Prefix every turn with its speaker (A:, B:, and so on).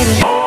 A: baby.